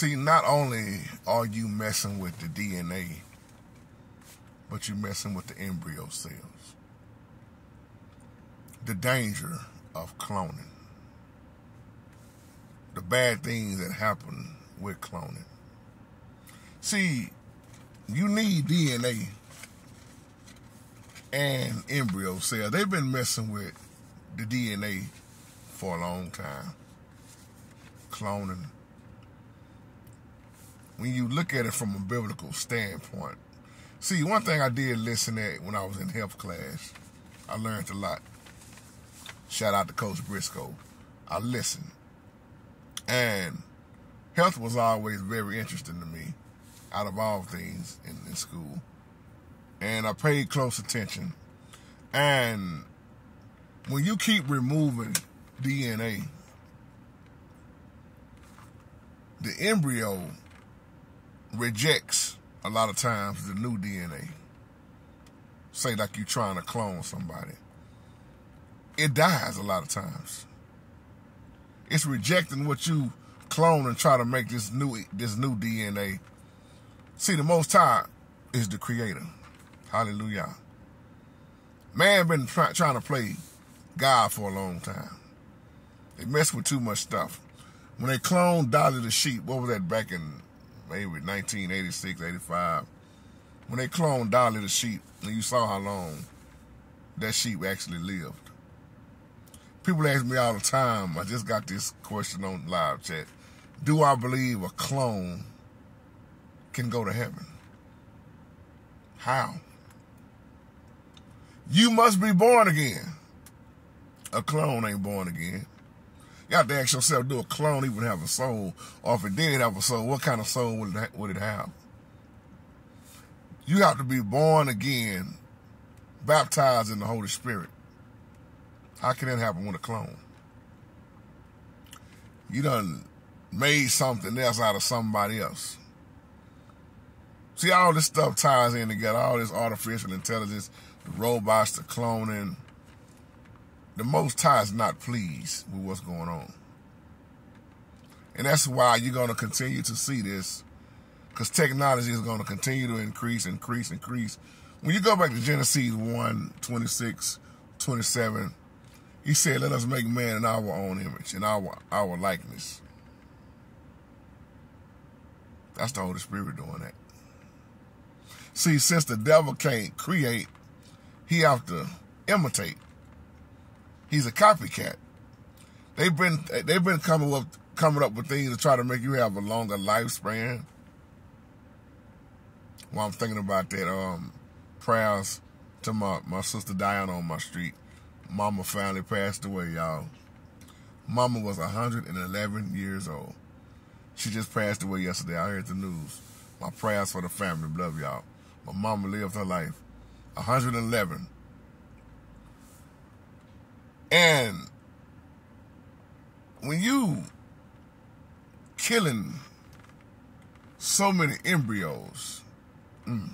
See, not only are you messing with the DNA, but you're messing with the embryo cells. The danger of cloning. The bad things that happen with cloning. See, you need DNA and embryo cells. They've been messing with the DNA for a long time. Cloning. When you look at it from a biblical standpoint, see, one thing I did listen at when I was in health class, I learned a lot. Shout out to Coach Briscoe. I listened. And health was always very interesting to me, out of all things in, in school. And I paid close attention. And when you keep removing DNA, the embryo rejects a lot of times the new DNA. Say like you're trying to clone somebody. It dies a lot of times. It's rejecting what you clone and try to make this new this new DNA. See, the Most High is the Creator. Hallelujah. Man been try, trying to play God for a long time. They mess with too much stuff. When they cloned Dolly the sheep, what was that back in maybe 1986, 85? When they cloned Dolly the sheep, and you saw how long that sheep actually lived. People ask me all the time, I just got this question on live chat. Do I believe a clone can go to heaven? How? You must be born again. A clone ain't born again. You have to ask yourself, do a clone even have a soul? Or if it did have a soul, what kind of soul would it, would it have? You have to be born again, baptized in the Holy Spirit. How can that happen with a clone? You done made something else out of somebody else. See, all this stuff ties in together. All this artificial intelligence, the robots, the cloning. The Most High is not pleased with what's going on. And that's why you're going to continue to see this because technology is going to continue to increase, increase, increase. When you go back to Genesis 1, 26, 27, he said, let us make man in our own image, in our, our likeness. That's the Holy Spirit doing that. See, since the devil can't create, he have to imitate. He's a copycat. They've been they've been coming up coming up with things to try to make you have a longer lifespan. While I'm thinking about that, um, prayers to my, my sister Diana on my street. Mama finally passed away, y'all. Mama was 111 years old. She just passed away yesterday. I heard the news. My prayers for the family. Love y'all. My mama lived her life. 111. And when you killing so many embryos mm,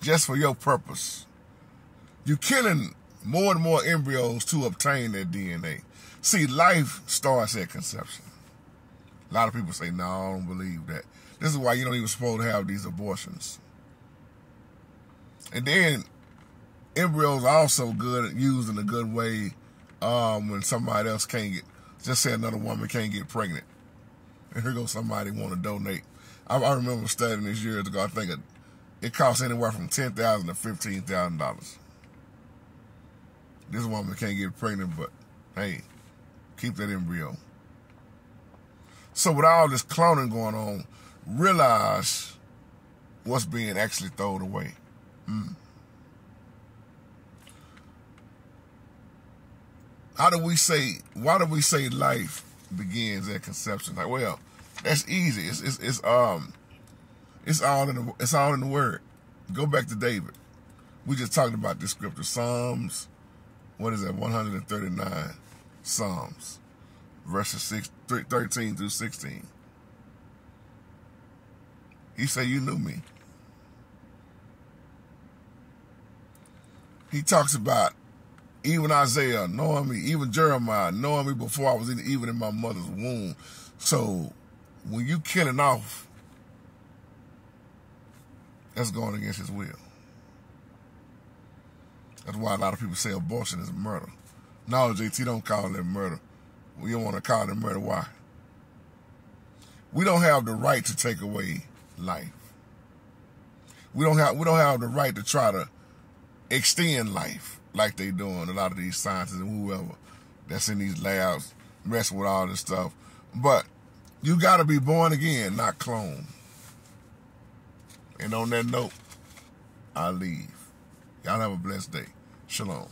just for your purpose, you're killing more and more embryos to obtain their DNA. See, life starts at conception. A lot of people say, no, I don't believe that. This is why you don't even supposed to have these abortions. And then embryos are also good used in a good way um, when somebody else can't get, just say another woman can't get pregnant. And here goes somebody want to donate. I, I, remember studying this years ago. I think it, it costs anywhere from ten thousand to fifteen thousand dollars. This woman can't get pregnant, but hey, keep that embryo. So with all this cloning going on, realize what's being actually thrown away. Mm. How do we say? Why do we say life begins at conception? Like, well, that's easy. It's it's, it's um, it's all in the it's all in the word. Go back to David. We just talked about this scripture, Psalms. What is that? 139 Psalms, verses six, 13 through 16. He said, You knew me. He talks about even Isaiah knowing me, even Jeremiah knowing me before I was even in my mother's womb. So when you killing off, that's going against his will. That's why a lot of people say abortion is murder. No, JT, don't call it murder. We don't want to call it murder. Why? We don't have the right to take away life. We don't have we don't have the right to try to extend life like they doing a lot of these scientists and whoever that's in these labs messing with all this stuff. But you got to be born again, not clone. And on that note, I leave. Y'all have a blessed day. Shalom.